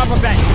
trouble, then.